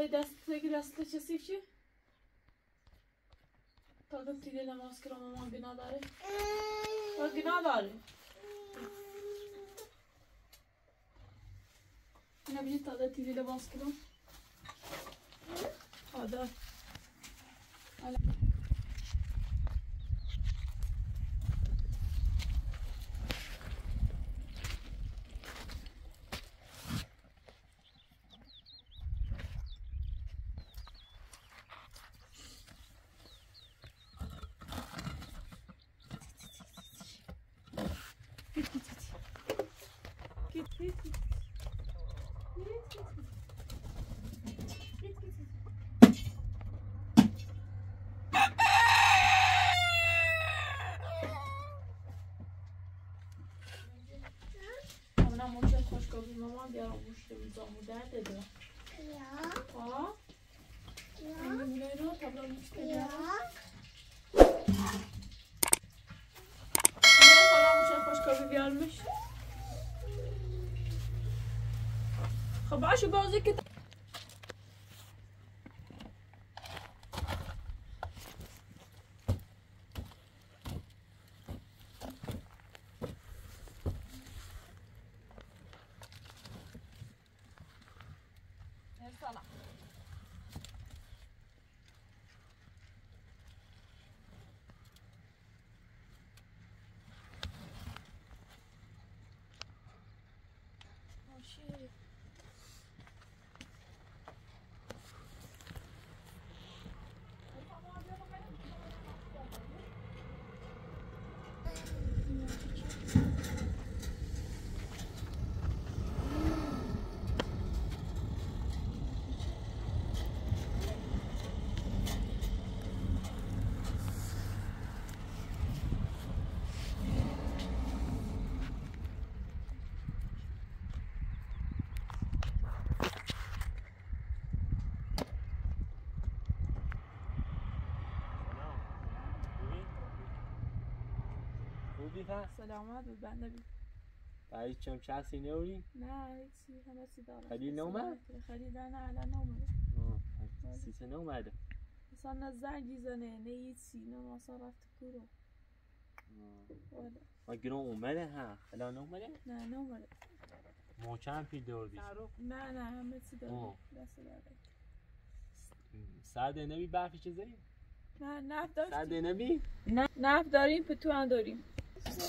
داری دست که دست چسی چی؟ تا که تیلی نماز کرا مامان گناه داره تا گناه داره اینا بینید تا خوشگابی مامان بیارم گوشت روزامو درده ده Ja. ها Ja. این رو تابلو گوشت Ja. Ne falan moče خوشگابی بیارمش خب باشو بازی که سلام shoot. خوبی پس؟ سلامت بود بنده بی برای چم کسی نوری؟ نه هیچی همه چی دارم. خلیل نومد؟ خلیل نه الان نومده. سیسه نومده اصلا نه زنگی زنه نه هیچی نه ما اصلا رفت کورو ولی ما گرون اومده؟ ها الان اومده؟ نه نومده. ما چند پی دوردی؟ نه نه همه چی دارم. دست داره سرده نبی برفی چه زایی؟ نه نفت سرده داشتیم نبی؟ نه نفت داریم پتو هم داریم.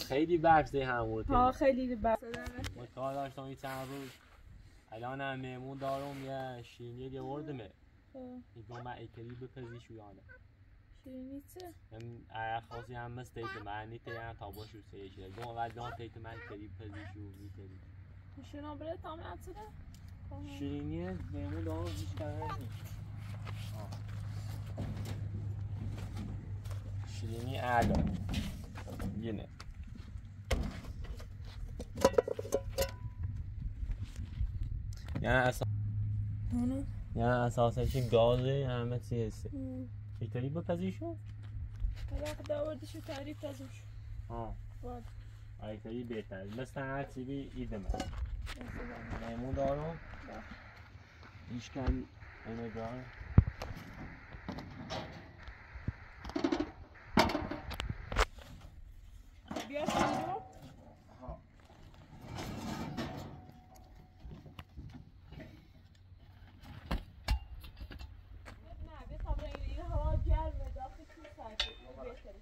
خیلی برف زی همون ها خیلی بس ما کار داشتم این چند روز. الان هم مهمون دارم یه شینی یه وردمه میگم من ایکلی بپزی شویانه. شیرینی چه؟ خاصی هم مثل تیت من نیت هم تا باشو سه شده گم اول جان تیت من کلی پزی شو میکلی شیرینی بره تام نتونه شیرینی مهمون دارم هیچ کنه شیرینی اعلا یه یعنی اساس یعنی اساسش گازه همه چی هسته چطوری بپزی شو؟ حالا که داوردشو تعریف تازوش آه. باید ایتری بهتر؟ مثل هر چیزی ایده من. میمون دارم هیچ کن اینو دارم بیا شیرو نه بیا تا برای این هوا گرمه داخل تو سرده بهتره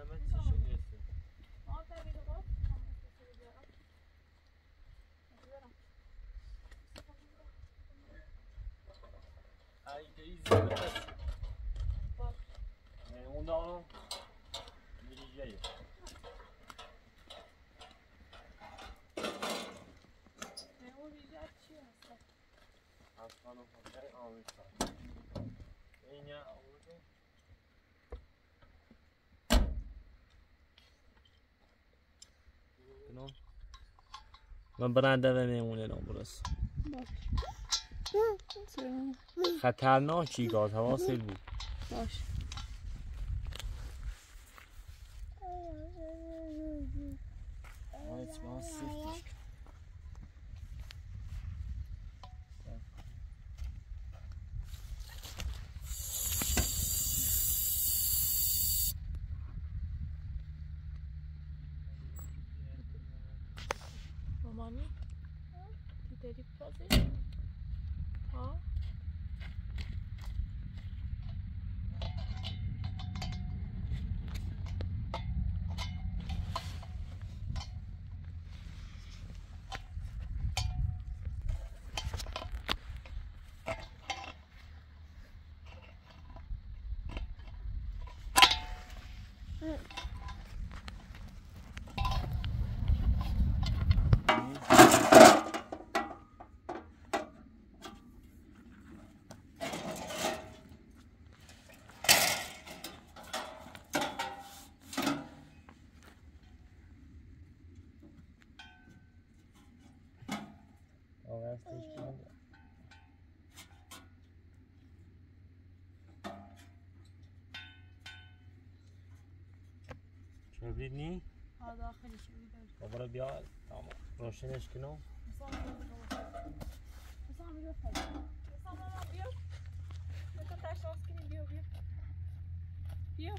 همه چی شده هسته آه تبیده باز ایتری زیاده بپزی میمون دارم میریجه اون ریجت چی هست؟ افغان و خواهی آمریکا این یا آورده من برنده و میمونه نام برس خطرناکی گاز حواست بود. باش. شايفيني؟ هذا اخر شيء اضرب يا تمام روشن إيش كنو؟ بيو بيو بيو بيو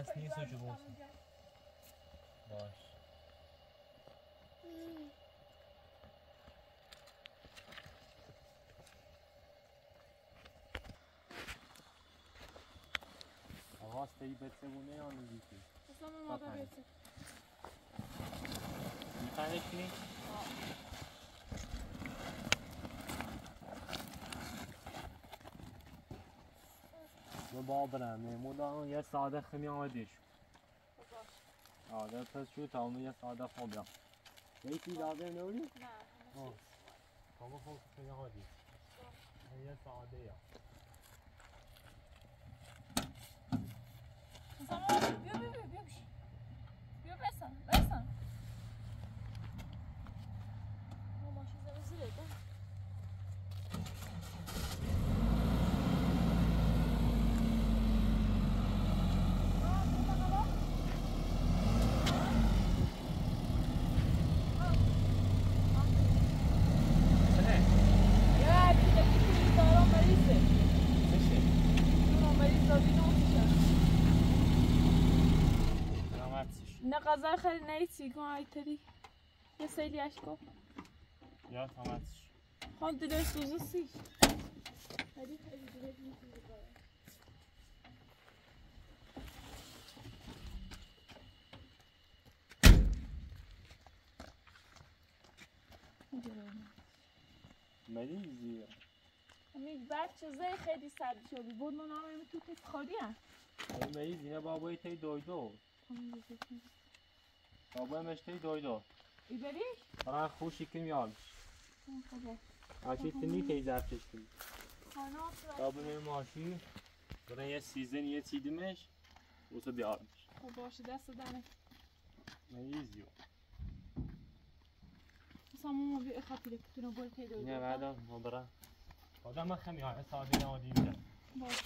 بس نیست و چوبون باش. آقا ستی بتسبونه یا نزیکی حسام ماما بفرمایید. بیا میخوایش کنی؟ من با برم مهمون یه ساده خمی آمدیش آده پس شو تا اونو یه ساده خوب بیام یکی لازم نوری؟ نه آه کامو خوب خمی آمدی یه ساده یا بیا بیا بیا بیا بیا بیا بسن بسن ماما چیز زیره کن نه Ya, bir de bir dağılan merizi. نشه Dağılan merizi da bir ne kadar خیلی نیتی کن aytari. یه سیلی اشکو یا تامتش خان دلش سوزو سی. میسوزه مریضی همین بچه زی خیلی سرد شدی. بود من همه تو کس خالی هم مریض اینه بابای تی دویدو بابای مشتی دویدو ای بریش؟ برای خوشی که میالش خدا آشی تنی تی زفتش کنی خانات را بابای ماشی برای یه سیزن یه چیدمش اوسا بیارمش خب باشه دست دنه مثلا ماما بی خاطره که تو نبول تیدو نه بعدا ما برا آدم خمی های ساده نادی میده باشه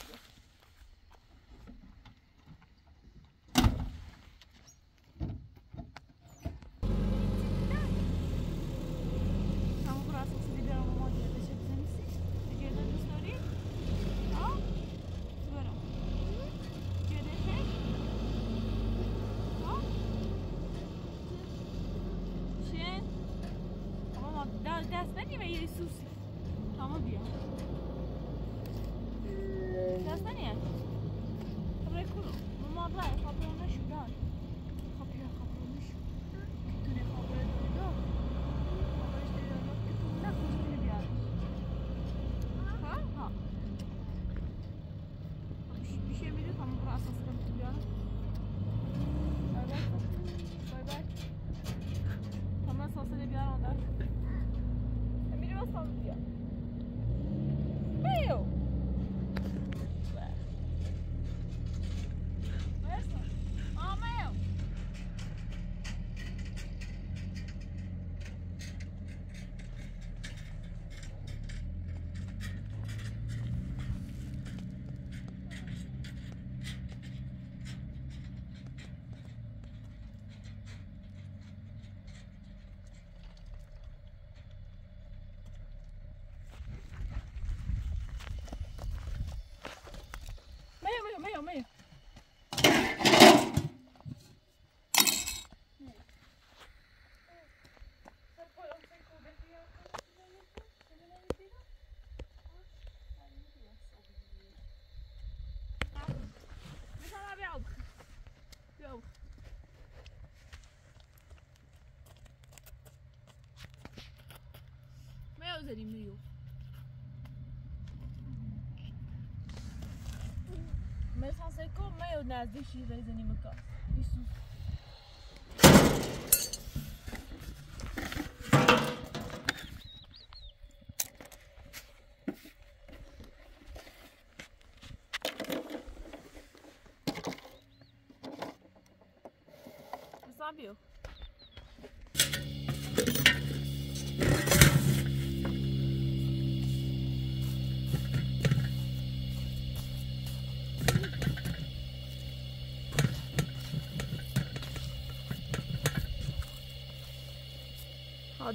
diminuiu. Maar ze gaan ze komen mij ook naar de Chinezen in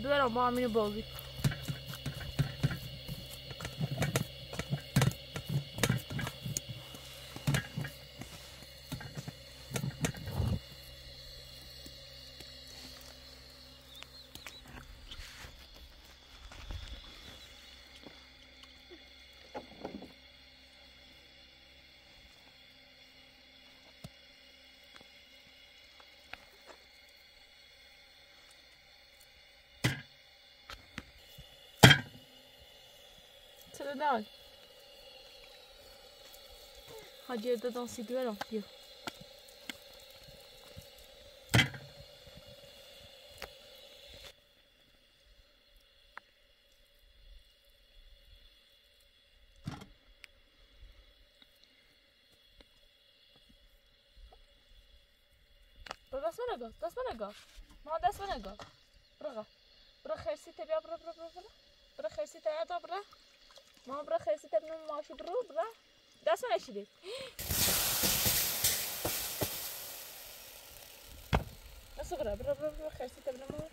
do Euromall Mini Bowling. Bozuk. Sıra devam. Hadi evde dans ediyorum. Yok. دست من نگاه دست من نگاه ما دست من نگاه برا برا خرسی تبیا برا برا برا برا برا خرسی تبیا تا برا ما برا خرسی تبیا ماشي برو برا دست من اشتري بس برا برا برا برا ماما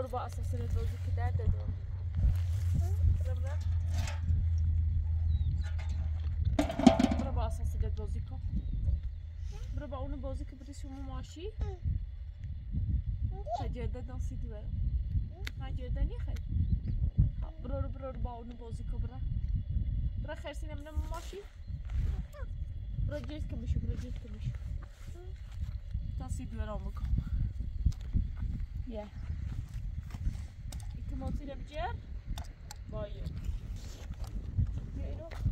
رو با اساس بازی که درد داد برا برا با اساس بازی کن. برا با اون بازی که بری شما ماشی. هجرده دانسی دوره هجرده نی خیلی. برا رو برا رو با اون بازی کن برا برا خرسی نمیم ماشی. برا جیز که میشو برا جیز که میشو. دانسی دوره هم بکن. Yeah. Tomatıyla biçer. Bayır. Yürü.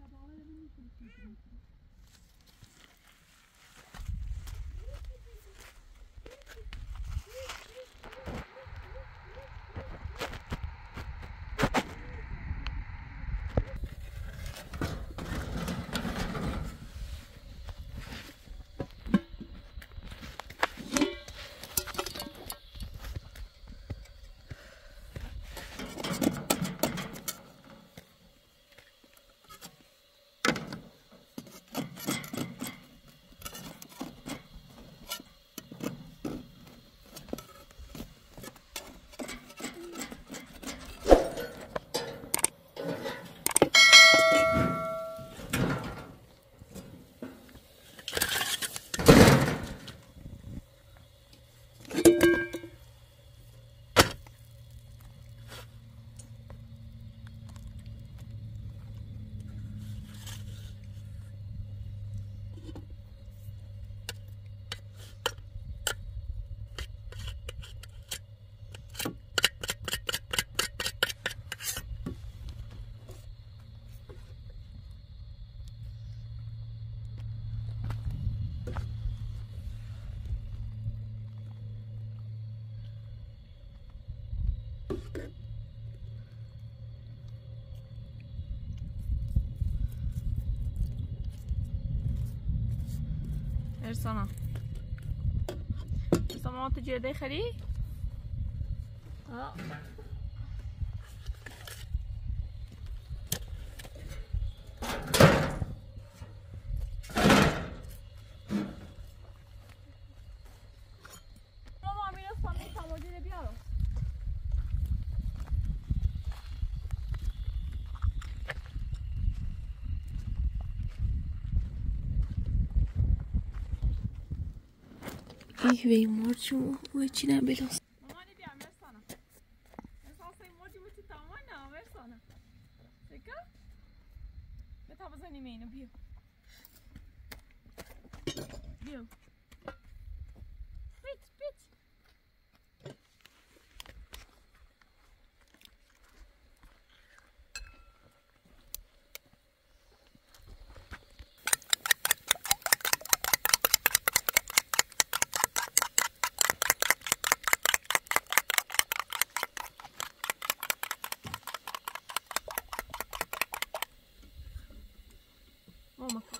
Hadi ablalar evini konuşuyorsunuz. ارسانا ارسانا تو جرده آه. E veio mucho, muy china.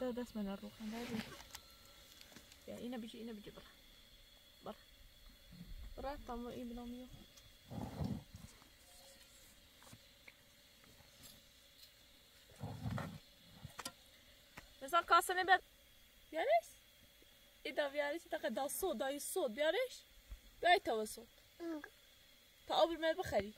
هذا اسمه الروح. هذا يعني هنا بيجي هنا بيجي برا. برا. برا. طعمه إيه بنوميو بس أنا كاسه نبر بيعرفش اذا إيه بيعرفش اذا كان ده الصوت ده الصوت بيعرفش بيعرفش هذا الصوت إيه تعبر ما بخلي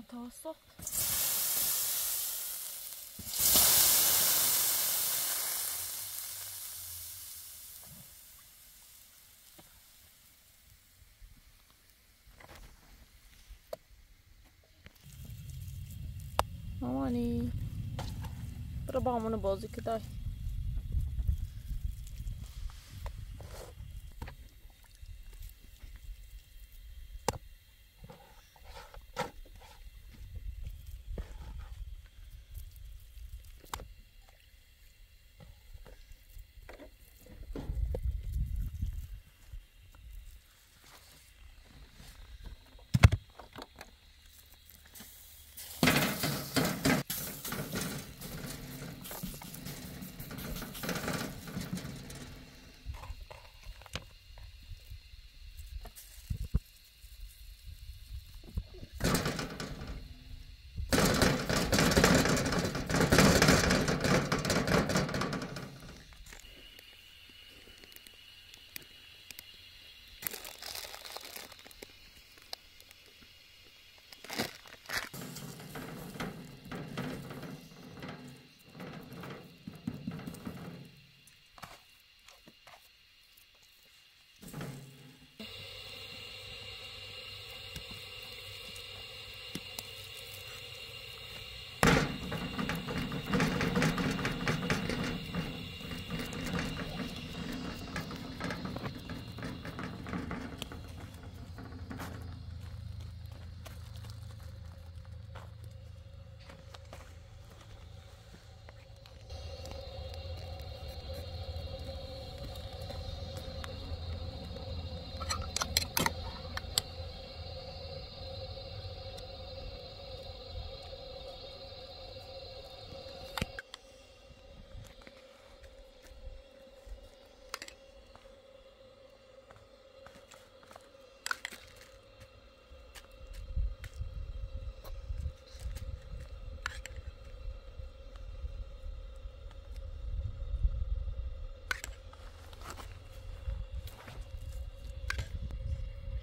صوت دای صوت بیارش بیای تا صوت تا آب المال بخری مثلا توسط مامانی برو با همونو بازی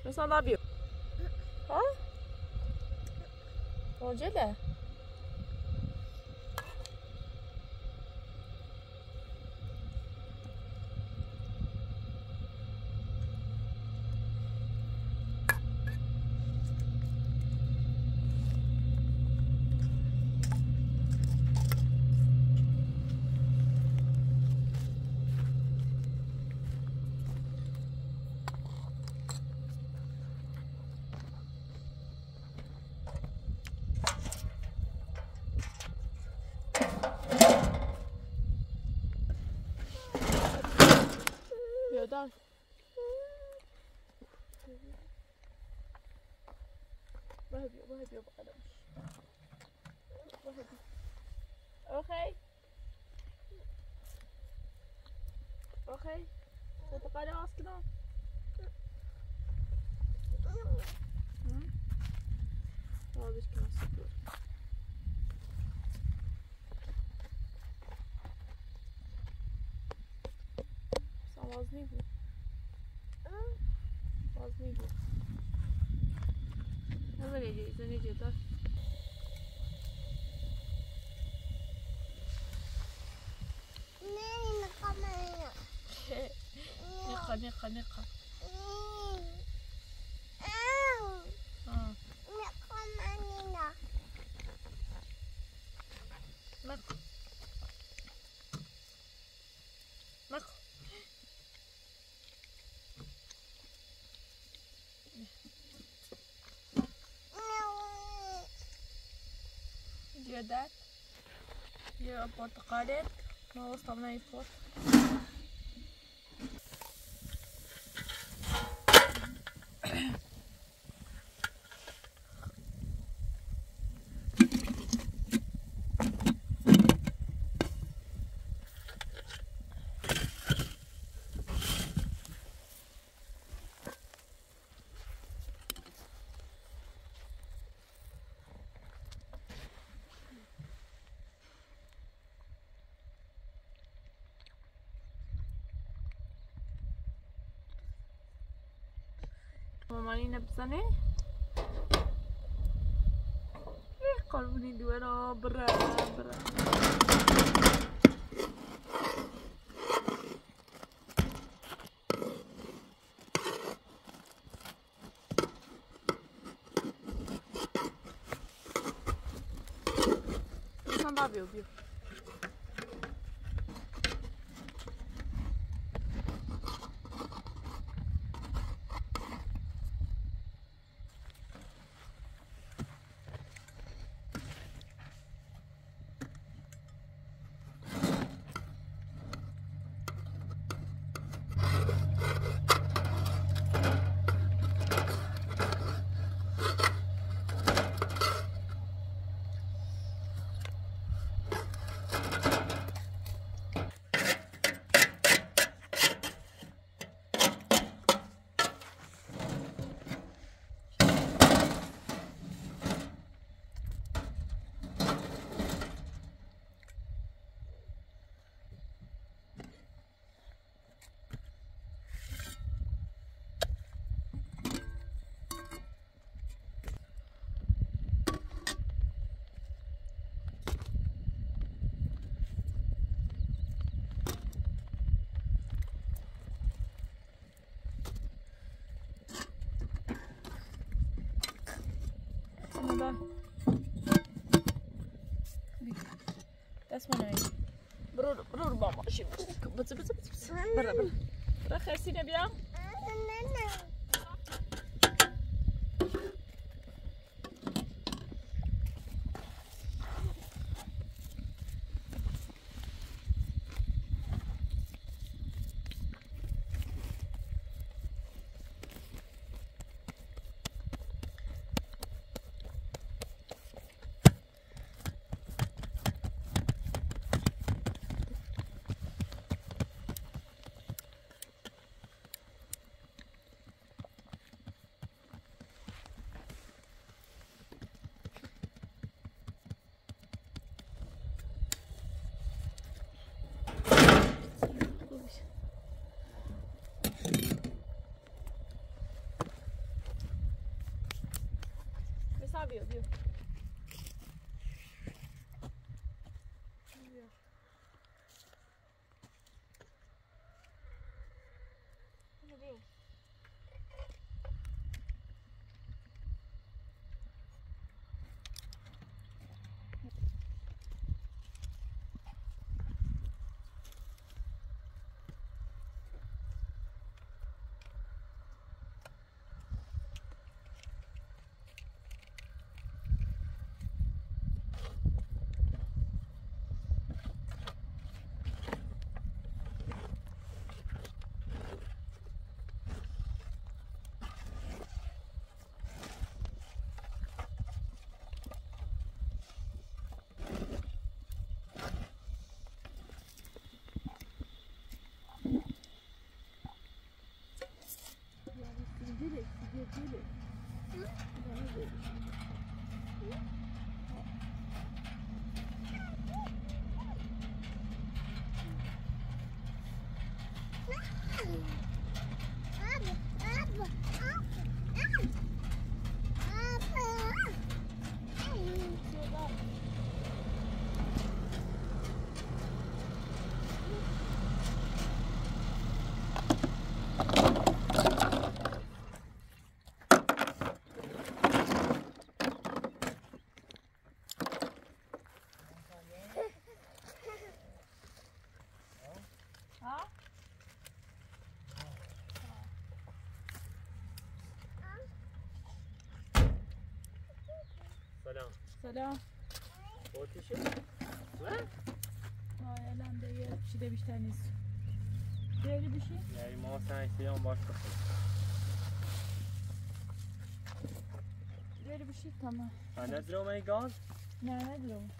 که دای مثلا نبیو ها عجله بیا Boğazını yiyor. Boğazını yiyor. Ne vereceğiz? Ne diyor? Ne? Ne? Ne? Ne? Ne? that. Here are about the credit. No, stop, now you post. نبزنه اه قلبني دوارا برا برا Sen daha bir bir. Nada. دست من نمید برو برو با ماشین بزه بزه بزه برا برا برا خرسینه Did it? Did you do it? Did it? سلام سلام خودتشه؟ های الان دیگه چیده بیشتر نیست بیاری بشی یعنی ما سنگسی هم باش بخور بیاری بشی تمام من ندرم ای گاز؟ نه ندارم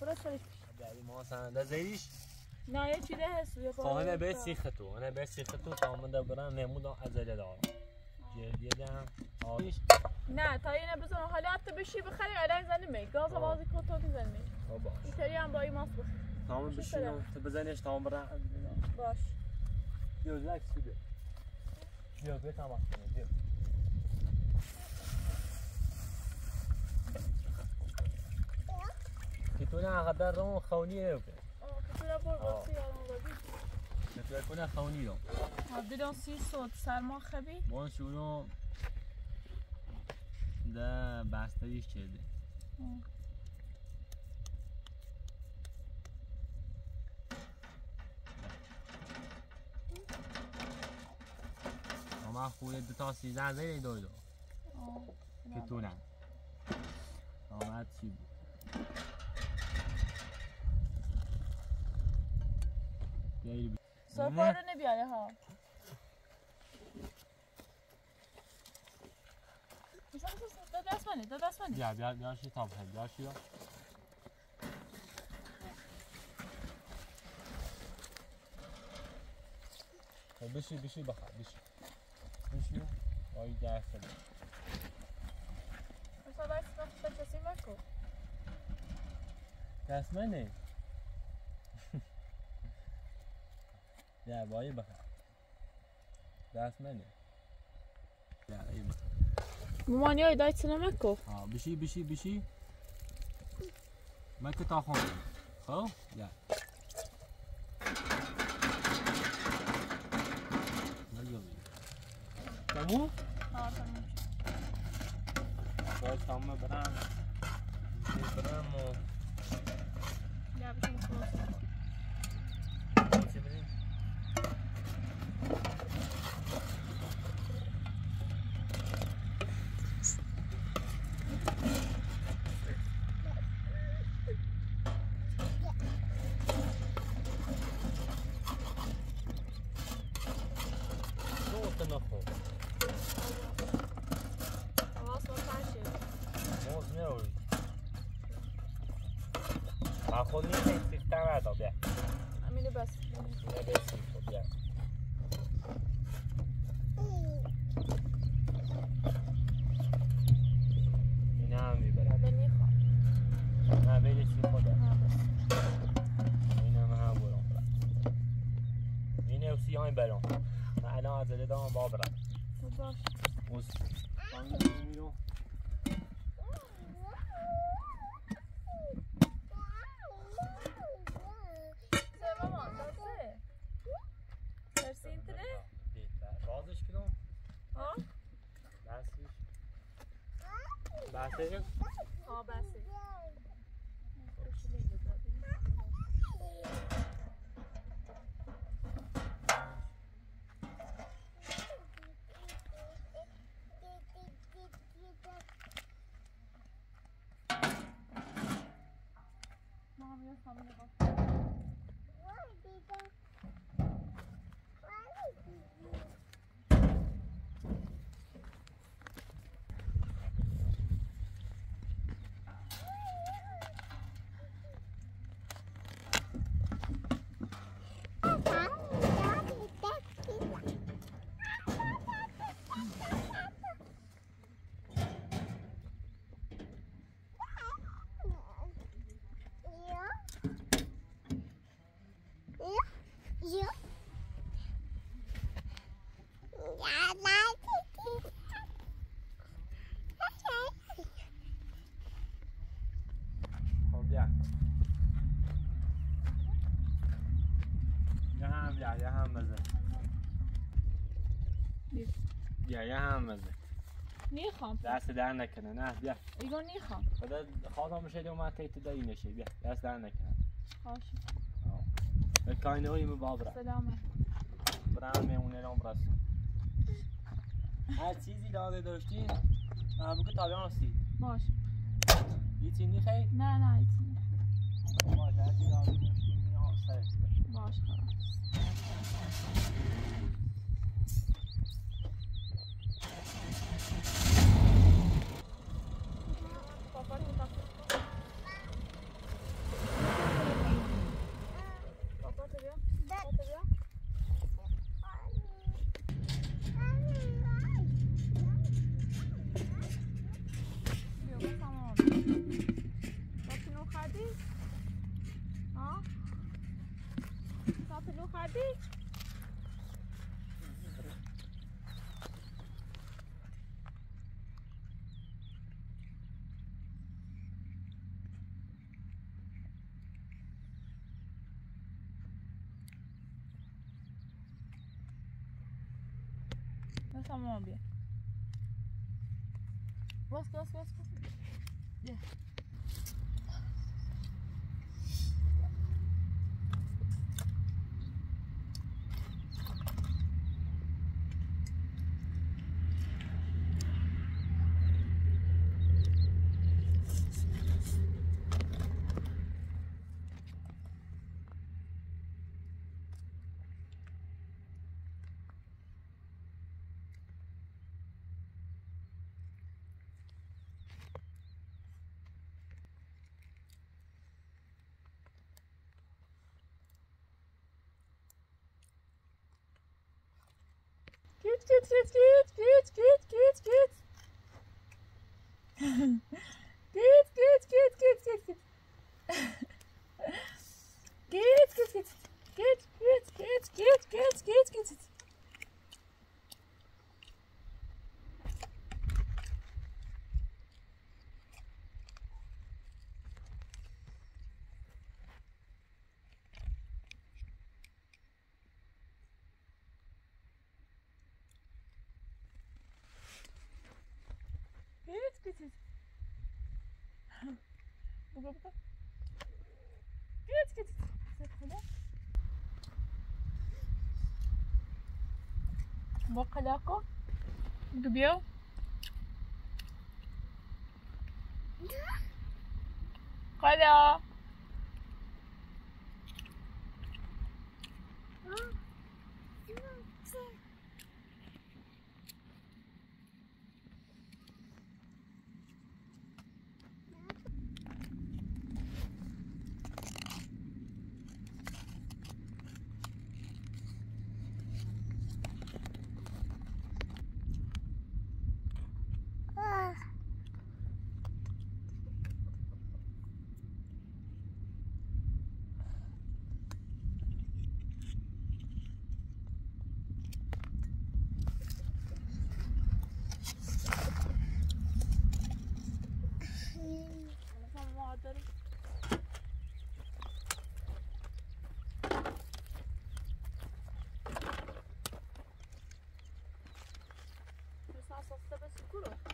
برو سرش بشی یعنی ما سنده زیریش نه یه چیده هست یه خب انا به سیختو انا به سیختو تا من دبرم نمودم ازله دارم جلدیه دم آریش نه تا اینه بزن حالا حتی بشی بخری الان زنی می گاز. بازی کن تو بزنی بابا اینطوری هم با این ماست بخیر تمام بشینم تو بزنیش تمام برم باش. بیا زک سوده بیا بیا تمام. کنه بیا. که تو نه قدر رو خونی رو تو را بر. باسی کنه خونی رو بدون سی صوت سرما خبی ما شروع ده بستریش کرده اما خوی دو تا سیزن زیر دو دو. که تو نه آمد چی بود؟ سرفا رو نبیاره ها؟ دست داد دست منی بیا بیا بیا شی تا بخیر بیا شی بیا. خب بشی بشی بخیر بشی بشی آی درس بده بسا دست منه بیا بایی بخیر دست منه بیا ای بخیر مامانی های دایت سنه مکو ها بشی بشی بشی من که تا خونه خب یا تموم ها تمام باید تمام برم برم سیختم ندا بیا امینه بس نه بسی خب بیا اینه هم می‌برم. بعد می‌خوام نه بگه چی خوده ها بس این هم هم برام برم. این اوسی های برام من الان از اله دارم با برم تو باش بیا یه هم بزن. نیخوام. دست در نکنه. نه بیا. ایگو نیخوام. خدا خدا میشه دو مات تیت دایی نشه. بیا دست در نکنه. باشه به کاینه هایی می بابرا سلامه برام میمونه رام برس هر چیزی داده داشتی بگو تابیان هستی. باشه هیچی نیخی؟ نه نه هیچی نه. باشه هر چیزی داده داشتی. باشه خلاص پاپا رو تاپ- پاپا تو بیا. پاپا تو بیا. بیا، بس تمام. پاپینو خوردی؟ ها؟ پاپینو خوردی؟ بس تمام بیا. بس بس بس بس. بیا. kids, kids, kids, kids, kids, kids, kids, kids. kids, kids, kids, kids, kids, kids. kids, kids, kids, kids, kids, kids, kids, kids, kids, kids. Rubio. ساسته به سکورو ها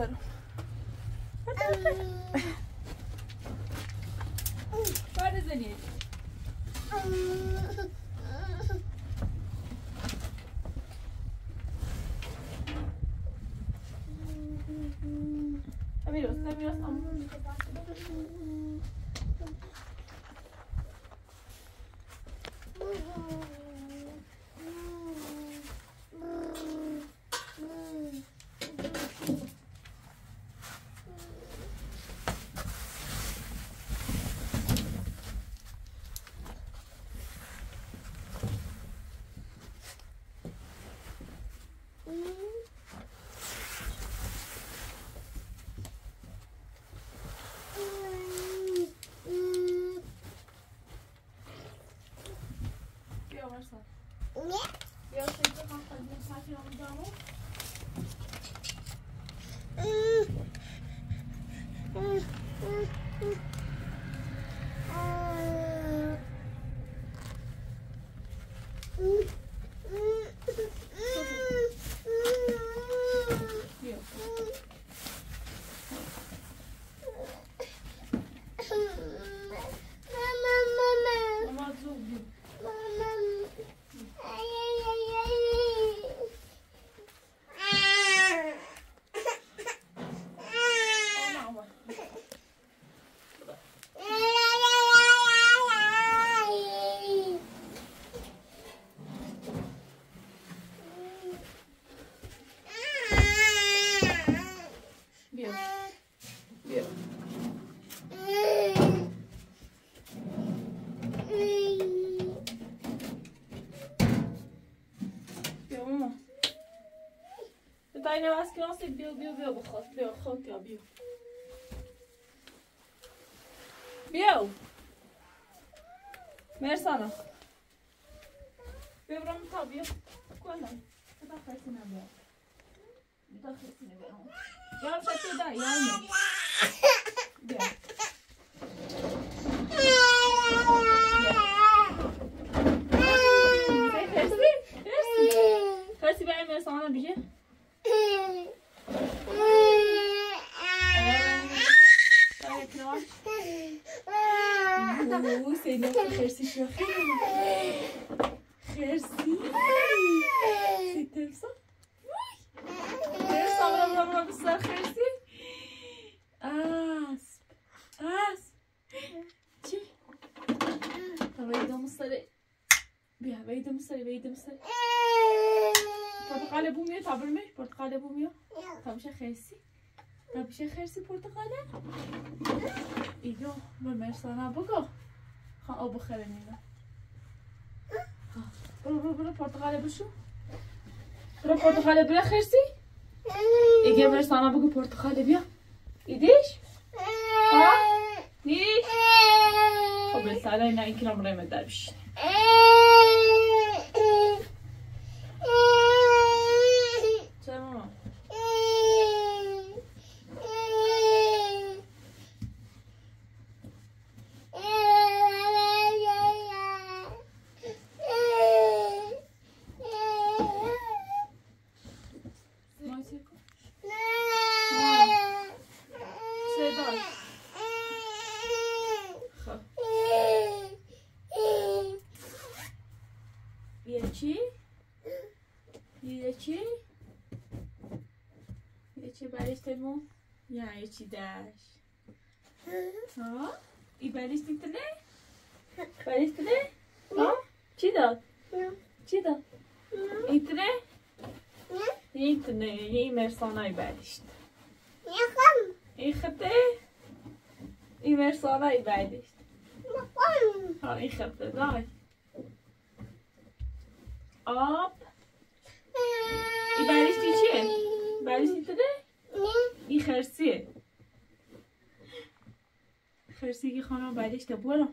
but Sağ olasın. بیا بیا بیا بخواد بیا خاطر بیا بیا. مرسانا بگو. خان آب بخره نیگا برو برو برو پرتغاله بشو. برو پرتغاله برو خرسی. ایگه برو سانا بگو پرتغالی بیا. ایدیش؟ ها نیدیش خب سالا اینا این کلام رایمه Cidade. Ó. E balista entender? Balista entender? Ó. Tida. Tida. Entender? Entender. E mersanay balista. Yakam. Ikhate. E mersanay balista. Yakam. Ha ikhate dai. Op. E balista چیه؟ برای چی داره؟ نه. این خرسیه. خرسی که خانم بعدش ده برو.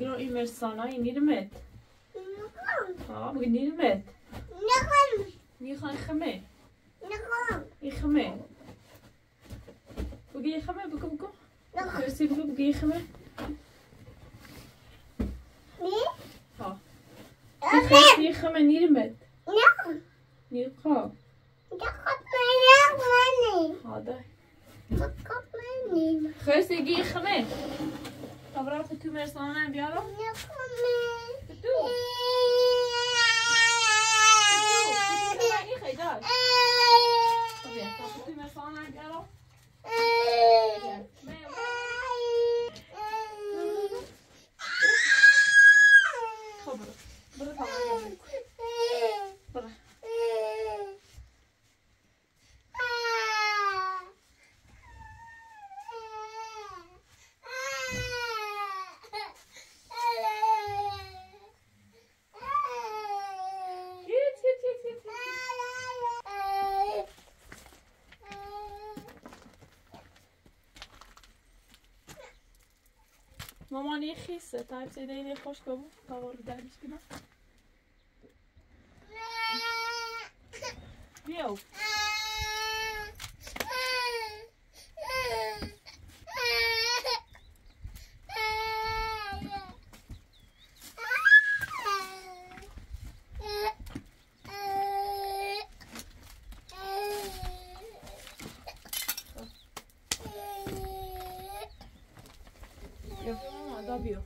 برو این مرسانای نیرمت. می‌خوام ها بگی نیرمت. می‌خوام می‌خوای خمه. این خمه. بگی خمه بگو بگو. خرسی بگو بگی خمه. ها. این خرسی خمه نیرمت. نیرقا. ها ده. خرسی گی خمه. طبعا تو مرسانه بیارم. تو. این خیلی دار. تو مرسانه بیارم. خب مامانی خیسه تا هفته دیگه خوش کبو تا رو Gabriel.